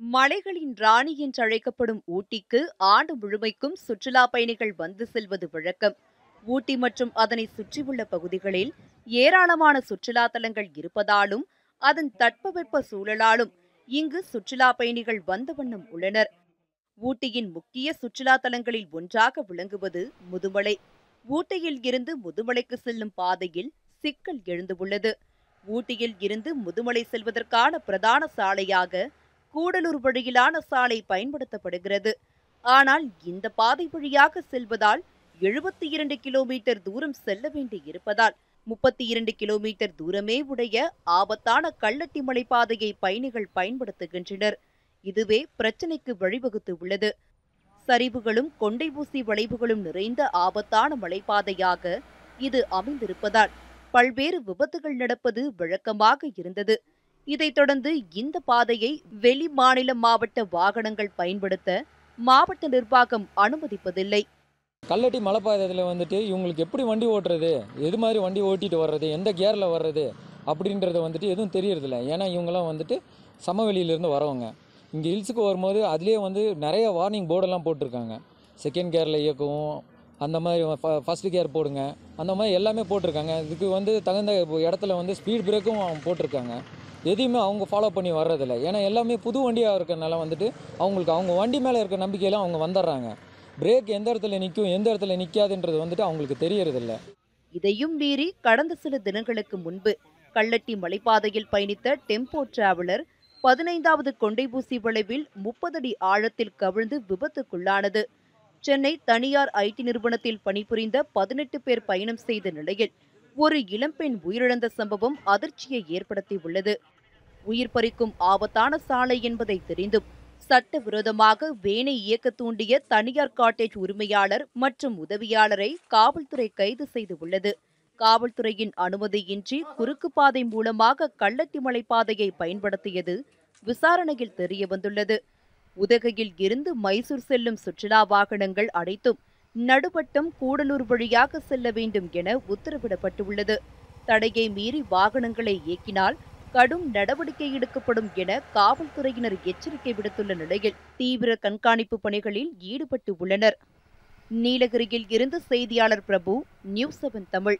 மலைகளின் ராணி என்றழைக்கப்படும் ஊட்டிக்கு ஆண்டு முழுமைக்கும் சுற்றுலா பயணிகள் வந்து செல்வது வழக்கம். ஊட்டி மற்றும் அதனை சுற்றியுள்ள பகுதிகளில் ஏராளமான சுற்றுலா தலங்கள் இருப்பதாலும் அதன் தட்பவெப்ப சூழலாலும் இங்கு சுற்றுலா பயணிகள் வந்த வண்ணம் உள்ளனர். ஊட்டியின் முக்கிய சுற்றுலா தலங்களில் ஒன்றாக விளங்குவது முதுமலை. ஊட்டியில் இருந்து முதுமலைக்கு செல்லும் பாதையில் சிக்கல் எழுந்துள்ளது. ஊட்டியில் இருந்து முதுமலை செல்வதற்கான பிரதான சாலையாக கூடலூர் வழியிலான சாலை பயன்படுத்தப்படுகிறது. ஆனால் இந்த பாதை வழியாக செல்வதால் எழுபத்தி இரண்டு கிலோமீட்டர் தூரம் செல்ல வேண்டி இருப்பதால் முப்பத்தி இரண்டு கிலோமீட்டர் தூரமே உடைய ஆபத்தான கள்ளட்டி மலைப்பாதையை பயணிகள் பயன்படுத்துகின்றனர். இதுவே பிரச்சினைக்கு வழிவகுத்து உள்ளது. சரிவுகளும் கொண்டை ஊசி வளைவுகளும் நிறைந்த ஆபத்தான மலைப்பாதையாக இது அமைந்திருப்பதால் பல்வேறு விபத்துகள் நடப்பது வழக்கமாக இருந்தது. இதைத் தொடர்ந்து இந்த பாதையை வெளி மாநில மாவட்ட வாகனங்கள் பயன்படுத்த மாவட்ட நிர்வாகம் அனுமதிப்பதில்லை. கல்லட்டி மலைப்பாதையில் வந்துட்டு இவங்களுக்கு எப்படி வண்டி ஓட்டுறது? எது மாதிரி வண்டி ஓட்டிட்டு வர்றது? எந்த கியரில் வர்றது? அப்படின்றத வந்துட்டு எதுவும் தெரியறதில்ல. ஏன்னா இவங்கெல்லாம் வந்துட்டு சமவெளியிலேருந்து வரவங்க. இங்கே ஹில்ஸுக்கு வரும்போது அதுலேயே வந்து நிறைய வார்னிங் போர்டெல்லாம் போட்டிருக்காங்க. செகண்ட் கேரில் இயக்கவும் அந்த மாதிரி ஃபஸ்ட்டு கேர் போடுங்க அந்த மாதிரி எல்லாமே போட்டிருக்காங்க. இதுக்கு வந்து தகுந்த இடத்துல வந்து ஸ்பீட் பிரேக்கும் போட்டிருக்காங்க. எதையுமே அவங்க ஃபாலோ பண்ணி வர்றதில்ல. ஏன்னா எல்லாமே புது வண்டியாக இருக்கிறனால வந்துட்டு அவங்களுக்கு அவங்க வண்டி மேலே இருக்க நம்பிக்கையில் அவங்க வந்துடுறாங்க. பிரேக் எந்த இடத்துல நிற்கும் எந்த இடத்துல நிற்காதுன்றது வந்துட்டு அவங்களுக்கு தெரியறதில்ல. இதையும் மீறி கடந்த சில தினங்களுக்கு முன்பு கள்ளட்டி மலைப்பாதையில் பயணித்த டெம்போ டிராவலர் பதினைந்தாவது கொண்டைபூசி வளைவில் முப்பது அடி ஆழத்தில் கவிழ்ந்து விபத்துக்குள்ளானது. சென்னை தனியார் ஐடி நிறுவனத்தில் பணிபுரிந்த பதினெட்டு பேர் பயணம் செய்த நிலையில் ஒரு இளம்பெண் உயிரிழந்த சம்பவம் அதிர்ச்சியை ஏற்படுத்தியுள்ளது. உயிர் பறிக்கும் ஆபத்தான சாலை என்பதை தெரிந்தும் சட்டவிரோதமாக வேனை இயக்க தூண்டிய தனியார் காட்டேஜ் உரிமையாளர் மற்றும் உதவியாளரை காவல்துறை கைது செய்துள்ளது காவல்துறையின் அனுமதியின்றி குறுக்கு பாதை மூலமாக கள்ளட்டி பாதையை பயன்படுத்தியது விசாரணையில் தெரியவந்துள்ளது. உதகையில் இருந்து மைசூர் செல்லும் சுற்றுலா வாகனங்கள் அனைத்தும் நடுவட்டம் கூடலூர் வழியாக செல்ல வேண்டும் என உத்தரவிடப்பட்டுள்ளது. தடையை மீறி வாகனங்களை இயக்கினால் கடும் நடவடிக்கை எடுக்கப்படும் என காவல்துறையினர் எச்சரிக்கை விடுத்துள்ள நிலையில் தீவிர கண்காணிப்பு பணிகளில் ஈடுபட்டு உள்ளனர். நீலகிரியில் இருந்து செய்தியாளர் பிரபு நியூஸ் செவன் தமிழ்.